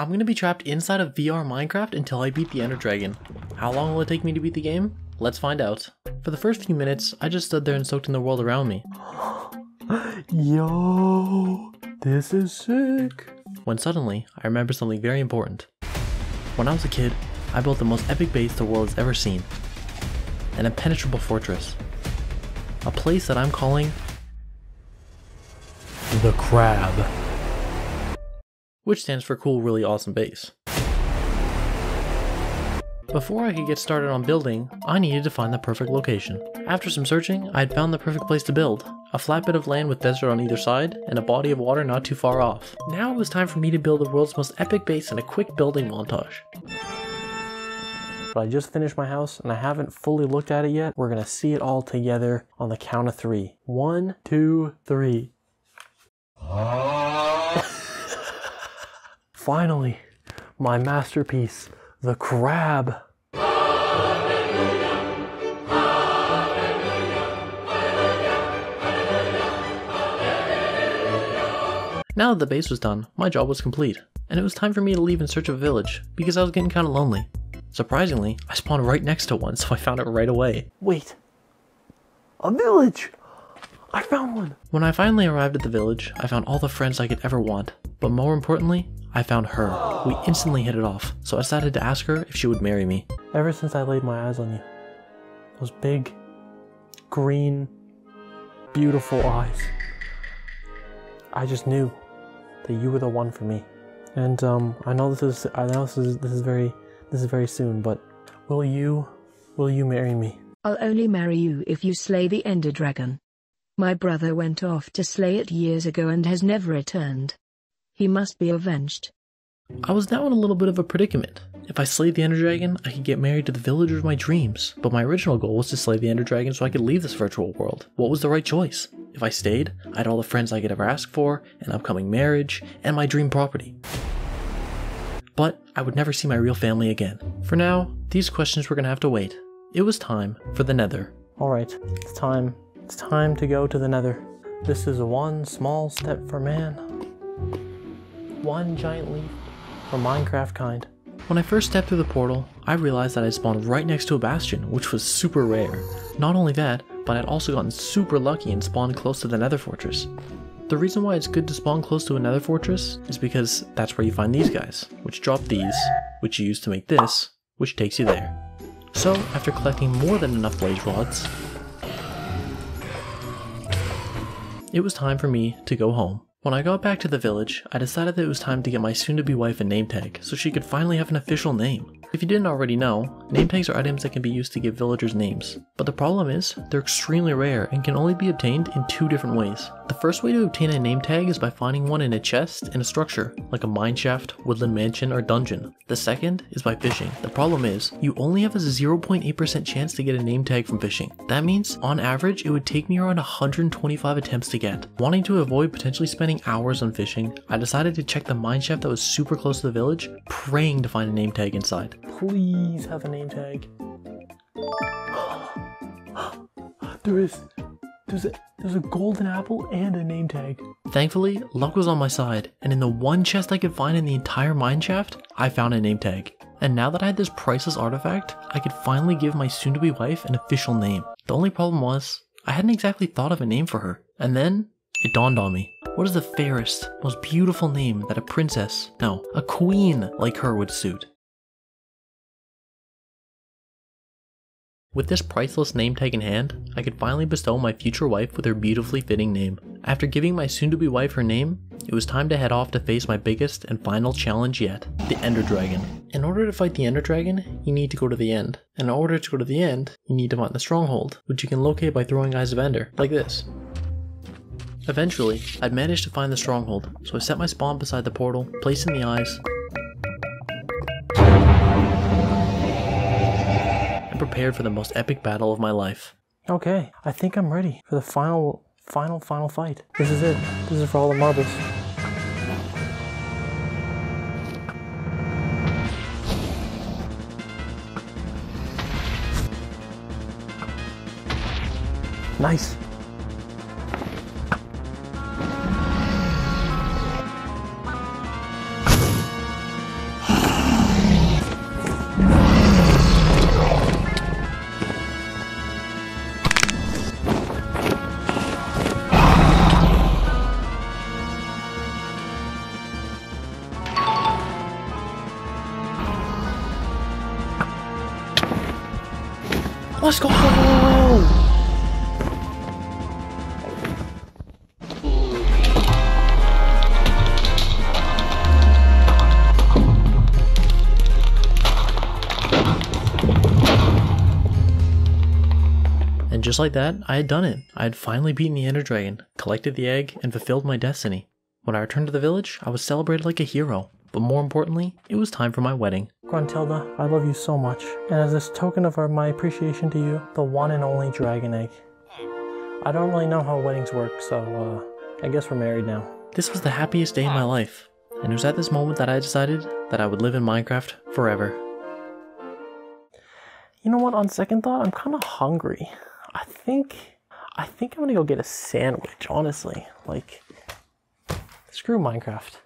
I'm gonna be trapped inside of VR Minecraft until I beat the Ender Dragon. How long will it take me to beat the game? Let's find out. For the first few minutes, I just stood there and soaked in the world around me. Yo, this is sick. When suddenly, I remember something very important. When I was a kid, I built the most epic base the world has ever seen. An impenetrable fortress. A place that I'm calling The crab. Which stands for cool, really awesome base. Before I could get started on building, I needed to find the perfect location. After some searching, I had found the perfect place to build. A flat bit of land with desert on either side, and a body of water not too far off. Now it was time for me to build the world's most epic base in a quick building montage. But I just finished my house and I haven't fully looked at it yet. We're gonna see it all together on the count of three. One, two, three. Finally, my masterpiece, the crab. Now that the base was done, my job was complete, and it was time for me to leave in search of a village, because I was getting kinda lonely. Surprisingly, I spawned right next to one, so I found it right away. Wait, a village! I found one! When I finally arrived at the village, I found all the friends I could ever want, but more importantly, I found her. We instantly hit it off, so I decided to ask her if she would marry me. Ever since I laid my eyes on you, those big, green, beautiful eyes, I just knew that you were the one for me. And um, I know this is I know this is this is very this is very soon, but will you will you marry me? I'll only marry you if you slay the Ender Dragon. My brother went off to slay it years ago and has never returned. He must be avenged. I was now in a little bit of a predicament. If I slayed the Ender Dragon, I could get married to the villager of my dreams, but my original goal was to slay the Ender Dragon so I could leave this virtual world. What was the right choice? If I stayed, I had all the friends I could ever ask for, an upcoming marriage, and my dream property. But I would never see my real family again. For now, these questions were gonna have to wait. It was time for the Nether. Alright, it's time. It's time to go to the nether. This is one small step for man. One giant leap for Minecraft kind. When I first stepped through the portal, I realized that I spawned right next to a bastion, which was super rare. Not only that, but I'd also gotten super lucky and spawned close to the nether fortress. The reason why it's good to spawn close to a nether fortress is because that's where you find these guys, which drop these, which you use to make this, which takes you there. So, after collecting more than enough blaze rods, it was time for me to go home. When I got back to the village, I decided that it was time to get my soon-to-be wife a name tag, so she could finally have an official name. If you didn't already know, name tags are items that can be used to give villagers names. But the problem is, they're extremely rare and can only be obtained in two different ways. The first way to obtain a name tag is by finding one in a chest in a structure, like a mineshaft, woodland mansion, or dungeon. The second is by fishing. The problem is, you only have a 0.8% chance to get a name tag from fishing. That means, on average, it would take me around 125 attempts to get. Wanting to avoid potentially spending hours on fishing, I decided to check the mineshaft that was super close to the village, praying to find a name tag inside. Please have a name tag. there is there's a there's a golden apple and a name tag. Thankfully, luck was on my side, and in the one chest I could find in the entire mineshaft, I found a name tag. And now that I had this priceless artifact, I could finally give my soon to be wife an official name. The only problem was, I hadn't exactly thought of a name for her. And then, it dawned on me. What is the fairest, most beautiful name that a princess, no, a queen like her would suit? With this priceless name tag in hand, I could finally bestow my future wife with her beautifully fitting name. After giving my soon to be wife her name, it was time to head off to face my biggest and final challenge yet the Ender Dragon. In order to fight the Ender Dragon, you need to go to the end. And in order to go to the end, you need to find the stronghold, which you can locate by throwing Eyes of Ender, like this. Eventually, I'd managed to find the stronghold, so I set my spawn beside the portal, placing the eyes, prepared for the most epic battle of my life. Okay, I think I'm ready for the final final final fight. This is it. This is for all the marbles. Nice. Let's go! And just like that, I had done it. I had finally beaten the Ender Dragon, collected the egg, and fulfilled my destiny. When I returned to the village, I was celebrated like a hero. But more importantly, it was time for my wedding. Gruntilda, I love you so much. And as this token of our, my appreciation to you, the one and only dragon egg. I don't really know how weddings work, so uh, I guess we're married now. This was the happiest day of my life, and it was at this moment that I decided that I would live in Minecraft forever. You know what? On second thought, I'm kind of hungry. I think, I think I'm gonna go get a sandwich. Honestly, like, screw Minecraft.